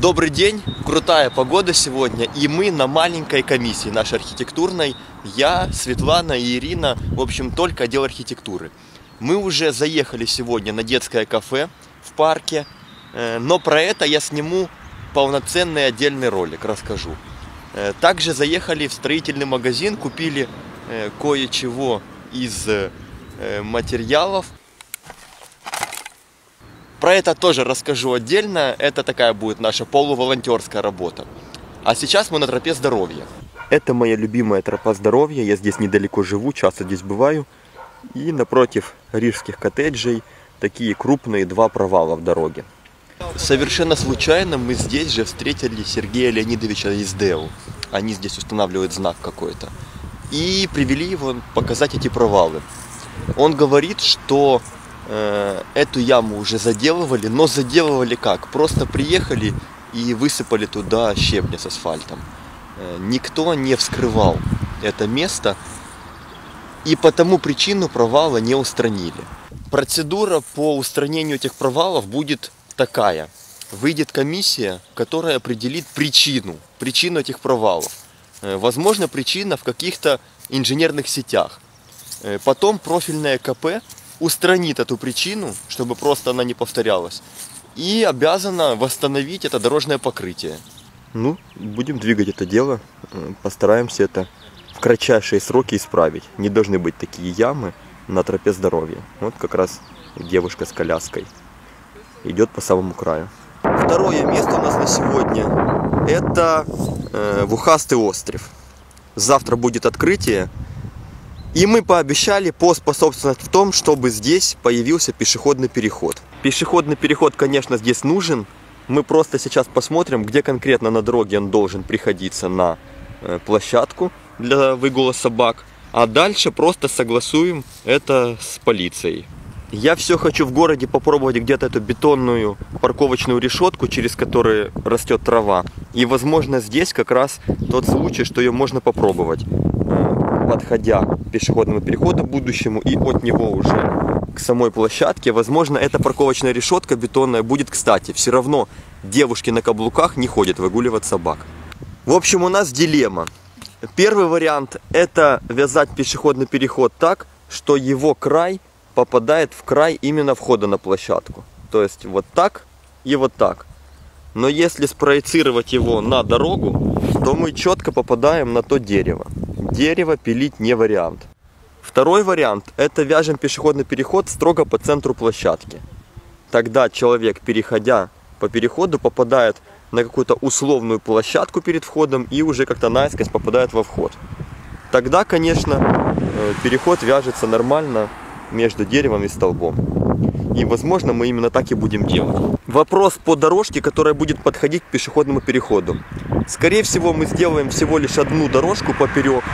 Добрый день, крутая погода сегодня, и мы на маленькой комиссии нашей архитектурной. Я, Светлана и Ирина, в общем, только отдел архитектуры. Мы уже заехали сегодня на детское кафе в парке, э, но про это я сниму полноценный отдельный ролик, расскажу. Э, Также заехали в строительный магазин, купили э, кое-чего из материалов. Про это тоже расскажу отдельно. Это такая будет наша полуволонтерская работа. А сейчас мы на тропе здоровья. Это моя любимая тропа здоровья. Я здесь недалеко живу, часто здесь бываю. И напротив рижских коттеджей такие крупные два провала в дороге. Совершенно случайно мы здесь же встретили Сергея Леонидовича из ДЭУ. Они здесь устанавливают знак какой-то. И привели его показать эти провалы. Он говорит, что э, эту яму уже заделывали, но заделывали как? Просто приехали и высыпали туда щебня с асфальтом. Э, никто не вскрывал это место, и потому причину провала не устранили. Процедура по устранению этих провалов будет такая. Выйдет комиссия, которая определит причину, причину этих провалов. Э, Возможно, причина в каких-то инженерных сетях. Потом профильное КП устранит эту причину, чтобы просто она не повторялась, и обязана восстановить это дорожное покрытие. Ну, будем двигать это дело, э, постараемся это в кратчайшие сроки исправить. Не должны быть такие ямы на тропе здоровья. Вот как раз девушка с коляской идет по самому краю. Второе место у нас на сегодня это э, Вухастый остров. Завтра будет открытие, и мы пообещали поспособствовать в том, чтобы здесь появился пешеходный переход. Пешеходный переход, конечно, здесь нужен. Мы просто сейчас посмотрим, где конкретно на дороге он должен приходиться на э, площадку для выгула собак. А дальше просто согласуем это с полицией. Я все хочу в городе попробовать где-то эту бетонную парковочную решетку, через которую растет трава. И возможно здесь как раз тот случай, что ее можно попробовать, э, подходя к пешеходному переходу будущему и от него уже к самой площадке. Возможно эта парковочная решетка бетонная будет кстати. Все равно девушки на каблуках не ходят выгуливать собак. В общем у нас дилемма. Первый вариант это вязать пешеходный переход так, что его край попадает в край именно входа на площадку. То есть вот так и вот так. Но если спроецировать его на дорогу, то мы четко попадаем на то дерево. Дерево пилить не вариант. Второй вариант – это вяжем пешеходный переход строго по центру площадки. Тогда человек, переходя по переходу, попадает на какую-то условную площадку перед входом и уже как-то наискось попадает во вход. Тогда, конечно, э, переход вяжется нормально между деревом и столбом. И, возможно, мы именно так и будем делать. Вопрос по дорожке, которая будет подходить к пешеходному переходу. Скорее всего, мы сделаем всего лишь одну дорожку поперек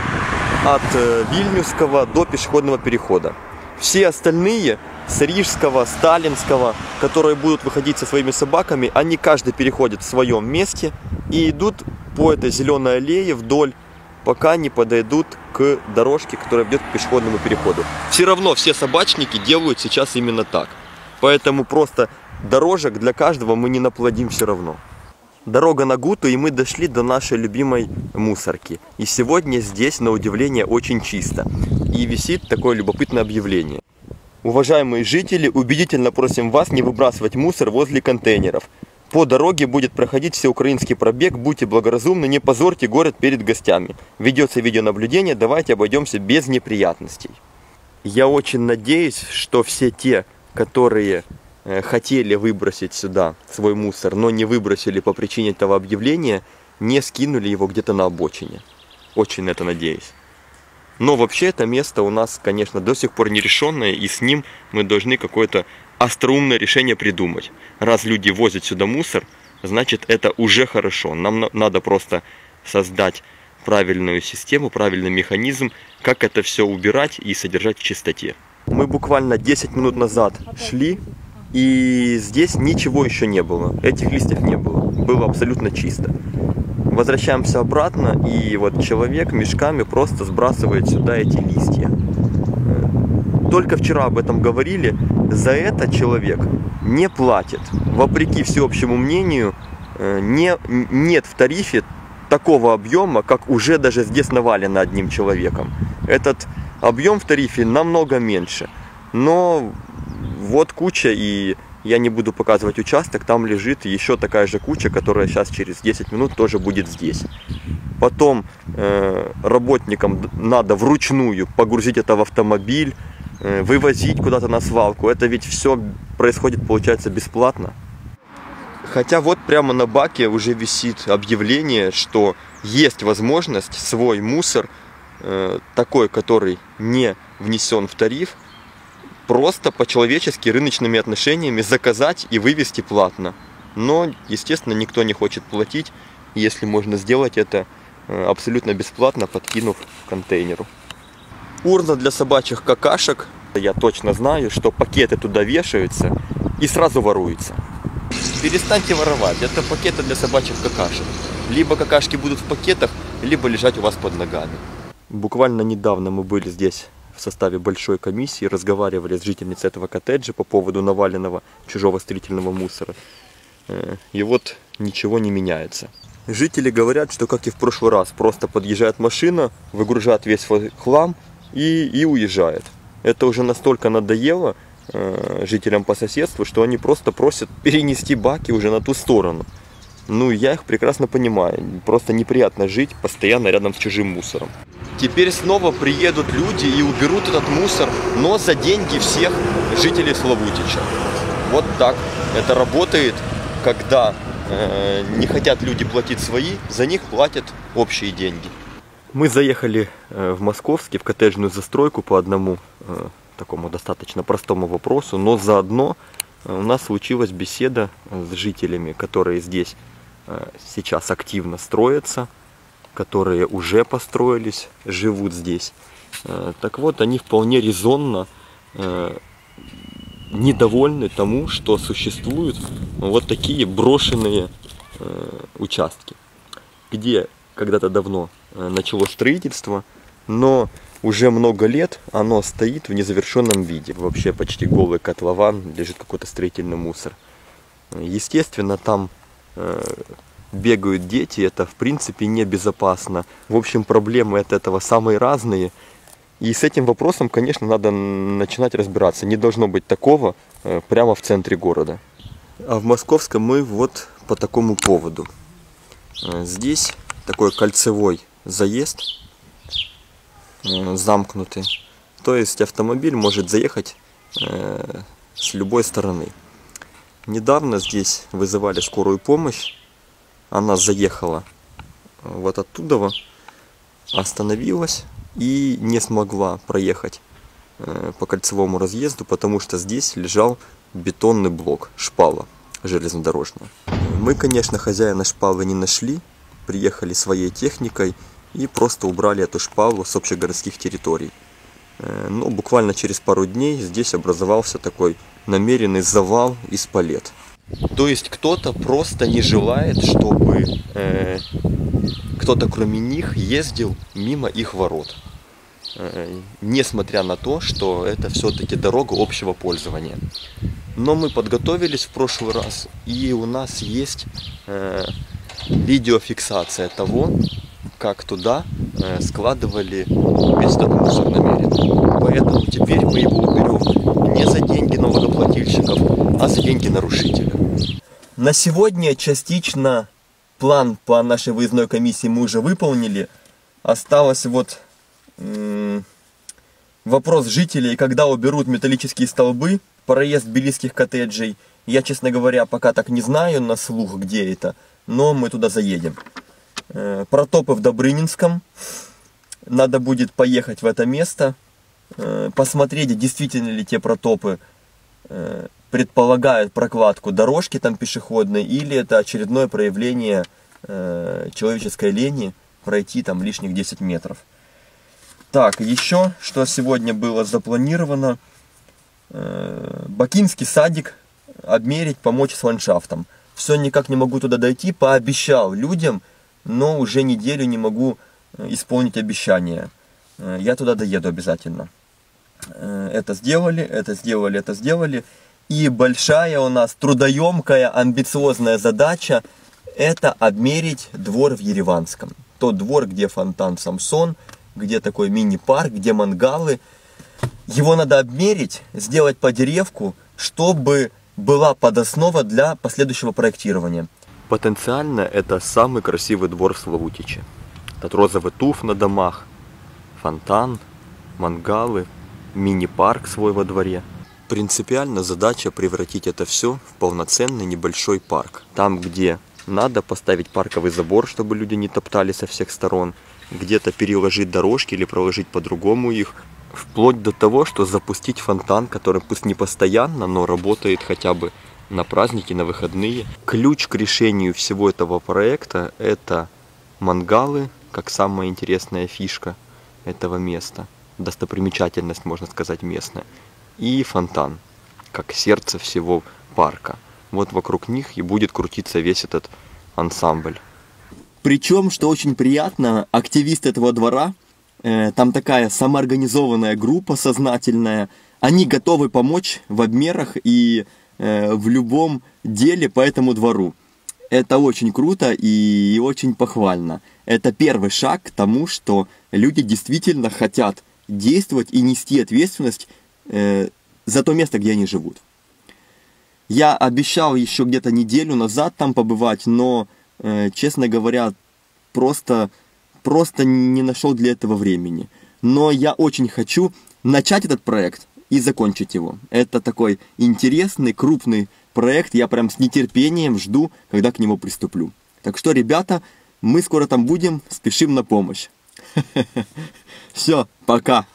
от э, Вильнюсского до пешеходного перехода. Все остальные с Рижского, Сталинского, которые будут выходить со своими собаками, они каждый переходит в своем месте и идут по этой зеленой аллее вдоль пока не подойдут к дорожке, которая ведет к пешеходному переходу. Все равно все собачники делают сейчас именно так. Поэтому просто дорожек для каждого мы не наплодим все равно. Дорога на Гуту, и мы дошли до нашей любимой мусорки. И сегодня здесь, на удивление, очень чисто. И висит такое любопытное объявление. Уважаемые жители, убедительно просим вас не выбрасывать мусор возле контейнеров. По дороге будет проходить всеукраинский пробег, будьте благоразумны, не позорьте город перед гостями. Ведется видеонаблюдение, давайте обойдемся без неприятностей. Я очень надеюсь, что все те, которые хотели выбросить сюда свой мусор, но не выбросили по причине этого объявления, не скинули его где-то на обочине. Очень на это надеюсь. Но вообще это место у нас, конечно, до сих пор нерешенное, и с ним мы должны какое-то остроумное решение придумать. Раз люди возят сюда мусор, значит это уже хорошо. Нам на- надо просто создать правильную систему, правильный механизм, как это все убирать и содержать в чистоте. Мы буквально 10 минут назад шли, и здесь ничего еще не было. Этих листьев не было. Было абсолютно чисто. Возвращаемся обратно, и вот человек мешками просто сбрасывает сюда эти листья. только вчера об этом говорили, за это человек не платит. Вопреки всеобщему мнению, э, не, нет в тарифе такого объема, как уже даже здесь навалено одним человеком. Этот объем в тарифе намного меньше. Но вот куча, и я не буду показывать участок, там лежит еще такая же куча, которая сейчас через 10 минут тоже будет здесь. Потом э, работникам надо вручную погрузить это в автомобиль, э, вывозить куда-то на свалку. Это ведь все происходит, получается, бесплатно. Хотя вот прямо на баке уже висит объявление, что есть возможность свой мусор, э, такой, который не внесен в тариф, просто по-человечески рыночными отношениями заказать и вывести платно. Но, естественно, никто не хочет платить, если можно сделать это э, абсолютно бесплатно, подкинув контейнеру. Урна для собачьих какашек. Я точно знаю, что пакеты туда вешаются и сразу воруются. Перестаньте воровать, это пакеты для собачьих какашек. Либо какашки будут в пакетах, либо лежать у вас под ногами. Буквально недавно мы были здесь в составе большой комиссии, разговаривали с жительницей этого коттеджа по поводу наваленного чужого строительного мусора. Э, и вот ничего не меняется. Жители говорят, что как и в прошлый раз, просто подъезжает машина, выгружает весь свой хлам и, и уезжает. Это уже настолько надоело э, жителям по соседству, что они просто просят перенести баки уже на ту сторону. Ну, я их прекрасно понимаю. Просто неприятно жить постоянно рядом с чужим мусором. Теперь снова приедут люди и уберут этот мусор, но за деньги всех жителей Славутича. Вот так это работает, когда э, не хотят люди платить свои, за них платят общие деньги. Мы заехали э, в Московский, в коттеджную застройку по одному э, такому достаточно простому вопросу, но заодно э, у нас случилась беседа с жителями, которые здесь э, сейчас активно строятся которые уже построились, живут здесь. Э, так вот, они вполне резонно э, недовольны тому, что существуют вот такие брошенные э, участки, где когда-то давно началось строительство, но уже много лет оно стоит в незавершенном виде. Вообще почти голый котлован, лежит какой-то строительный мусор. Естественно, там бегают дети, это в принципе небезопасно. В общем, проблемы от этого самые разные. И с этим вопросом, конечно, надо начинать разбираться. Не должно быть такого э, прямо в центре города. А в Московском мы вот по такому поводу. Э, здесь такой кольцевой заезд, э, замкнутый. То есть автомобиль может заехать с любой стороны. Недавно здесь вызывали скорую помощь она заехала вот оттуда, остановилась и не смогла проехать э, по кольцевому разъезду, потому что здесь лежал бетонный блок, шпала железнодорожная. Мы, конечно, хозяина шпалы не нашли, приехали своей техникой и просто убрали эту шпалу с общегородских территорий. Э, но буквально через пару дней здесь образовался такой намеренный завал из палет. То есть кто-то просто не желает, чтобы э, кто-то кроме них ездил мимо их ворот. Э, несмотря на то, что это все-таки дорога общего пользования. Но мы подготовились в прошлый раз, и у нас есть э, видеофиксация того, как туда складывали весь этот мусор намеренно. Поэтому теперь мы его уберем не за деньги налогоплательщиков, а за деньги нарушителя. На сегодня частично план по нашей выездной комиссии мы уже выполнили. Осталось вот вопрос жителей, когда уберут металлические столбы, проезд белийских коттеджей. Я, честно говоря, пока так не знаю на слух, где это, но мы туда заедем. Э, протопы в Добрынинском. Надо будет поехать в это место, э, посмотреть, действительно ли те протопы э, предполагают прокладку дорожки там пешеходной, или это очередное проявление человеческой лени пройти там лишних 10 метров. Так, еще, что сегодня было запланировано, Бакинский садик обмерить, помочь с ландшафтом. Все никак не могу туда дойти, пообещал людям, но уже неделю не могу э, исполнить обещание. Э, я туда доеду обязательно. Э, это сделали, это сделали, это сделали. И большая у нас трудоемкая, амбициозная задача – это обмерить двор в Ереванском. Тот двор, где фонтан Самсон, где такой мини-парк, где мангалы. Его надо обмерить, сделать по деревку, чтобы была подоснова для последующего проектирования. Потенциально это самый красивый двор в Славутиче. Этот розовый туф на домах, фонтан, мангалы, мини-парк свой во дворе. Принципиально задача превратить это все в полноценный небольшой парк. Там, где надо поставить парковый забор, чтобы люди не топтали со всех сторон, где-то переложить дорожки или проложить по-другому их, вплоть до того, что запустить фонтан, который пусть не постоянно, но работает хотя бы на праздники, на выходные. Ключ к решению всего этого проекта – это мангалы, как самая интересная фишка этого места – достопримечательность, можно сказать, местная. И фонтан, как сердце всего парка. Вот вокруг них и будет крутиться весь этот ансамбль. Причем, что очень приятно, активист этого двора, э, там такая самоорганизованная группа сознательная, они готовы помочь в обмерах и э, в любом деле по этому двору. Это очень круто и, очень похвально. Это первый шаг к тому, что люди действительно хотят действовать и нести ответственность э, за то место, где они живут. Я обещал еще где-то неделю назад там побывать, но, э, честно говоря, просто, просто не нашел для этого времени. Но я очень хочу начать этот проект и закончить его. Это такой интересный, крупный проект. Я прям с нетерпением жду, когда к нему приступлю. Так что, ребята, мы скоро там будем, спешим на помощь. Все, пока.